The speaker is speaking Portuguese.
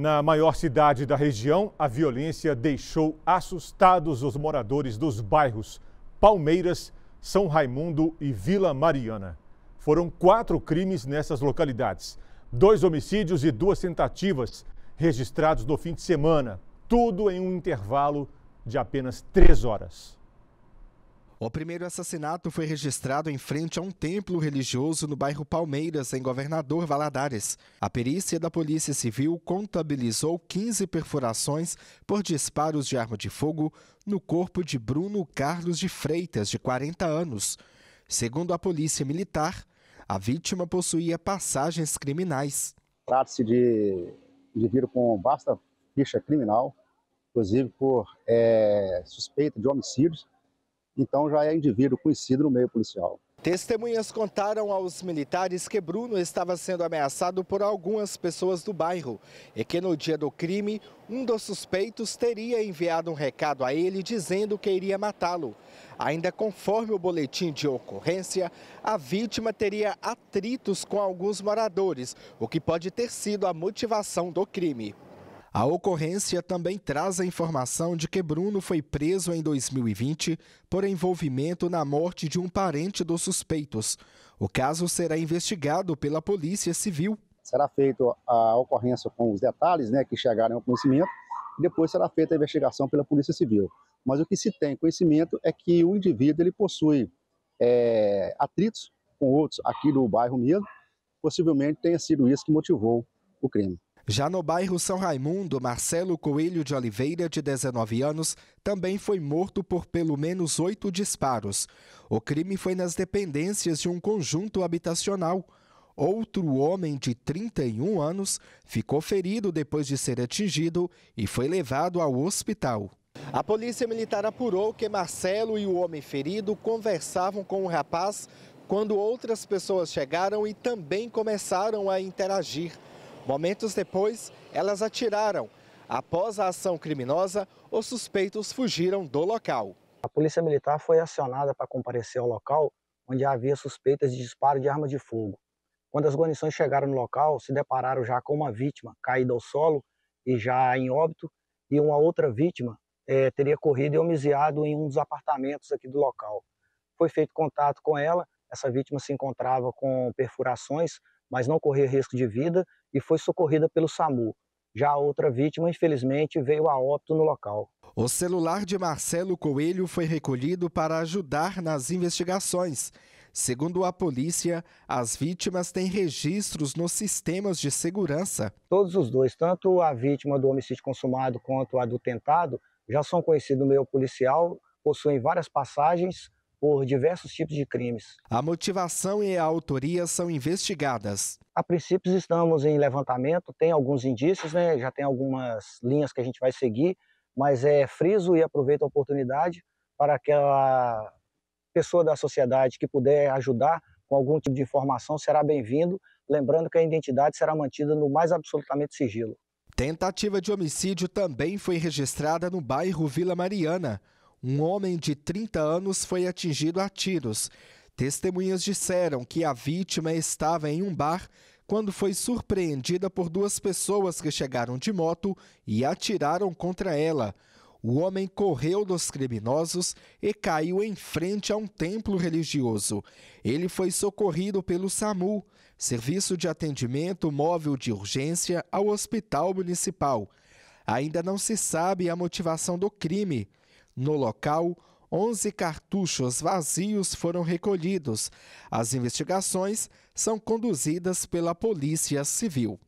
Na maior cidade da região, a violência deixou assustados os moradores dos bairros Palmeiras, São Raimundo e Vila Mariana. Foram quatro crimes nessas localidades: dois homicídios e duas tentativas registrados no fim de semana, tudo em um intervalo de apenas três horas. O primeiro assassinato foi registrado em frente a um templo religioso no bairro Palmeiras, em Governador Valadares. A perícia da Polícia Civil contabilizou 15 perfurações por disparos de arma de fogo no corpo de Bruno Carlos de Freitas, de 40 anos. Segundo a Polícia Militar, a vítima possuía passagens criminais. Trata-se de indivíduo com vasta ficha criminal, inclusive por é, suspeita de homicídios então já é indivíduo conhecido no meio policial. Testemunhas contaram aos militares que Bruno estava sendo ameaçado por algumas pessoas do bairro e que no dia do crime, um dos suspeitos teria enviado um recado a ele dizendo que iria matá-lo. Ainda conforme o boletim de ocorrência, a vítima teria atritos com alguns moradores, o que pode ter sido a motivação do crime. A ocorrência também traz a informação de que Bruno foi preso em 2020 por envolvimento na morte de um parente dos suspeitos. O caso será investigado pela Polícia Civil. Será feita a ocorrência com os detalhes né, que chegaram ao conhecimento e depois será feita a investigação pela Polícia Civil. Mas o que se tem conhecimento é que o indivíduo ele possui é, atritos com outros aqui do bairro mesmo, possivelmente tenha sido isso que motivou o crime. Já no bairro São Raimundo, Marcelo Coelho de Oliveira, de 19 anos, também foi morto por pelo menos oito disparos. O crime foi nas dependências de um conjunto habitacional. Outro homem de 31 anos ficou ferido depois de ser atingido e foi levado ao hospital. A polícia militar apurou que Marcelo e o homem ferido conversavam com o rapaz quando outras pessoas chegaram e também começaram a interagir. Momentos depois, elas atiraram. Após a ação criminosa, os suspeitos fugiram do local. A polícia militar foi acionada para comparecer ao local onde havia suspeitas de disparo de arma de fogo. Quando as guarnições chegaram no local, se depararam já com uma vítima caída ao solo e já em óbito, e uma outra vítima é, teria corrido e homiziado em um dos apartamentos aqui do local. Foi feito contato com ela, essa vítima se encontrava com perfurações mas não corria risco de vida e foi socorrida pelo SAMU. Já a outra vítima, infelizmente, veio a óbito no local. O celular de Marcelo Coelho foi recolhido para ajudar nas investigações. Segundo a polícia, as vítimas têm registros nos sistemas de segurança. Todos os dois, tanto a vítima do homicídio consumado quanto a do tentado, já são conhecidos no meio policial, possuem várias passagens por diversos tipos de crimes. A motivação e a autoria são investigadas. A princípio estamos em levantamento, tem alguns indícios, né? já tem algumas linhas que a gente vai seguir, mas é friso e aproveito a oportunidade para aquela pessoa da sociedade que puder ajudar com algum tipo de informação será bem-vindo, lembrando que a identidade será mantida no mais absolutamente sigilo. Tentativa de homicídio também foi registrada no bairro Vila Mariana. Um homem de 30 anos foi atingido a tiros. Testemunhas disseram que a vítima estava em um bar quando foi surpreendida por duas pessoas que chegaram de moto e atiraram contra ela. O homem correu dos criminosos e caiu em frente a um templo religioso. Ele foi socorrido pelo SAMU, Serviço de Atendimento Móvel de Urgência, ao Hospital Municipal. Ainda não se sabe a motivação do crime. No local, 11 cartuchos vazios foram recolhidos. As investigações são conduzidas pela Polícia Civil.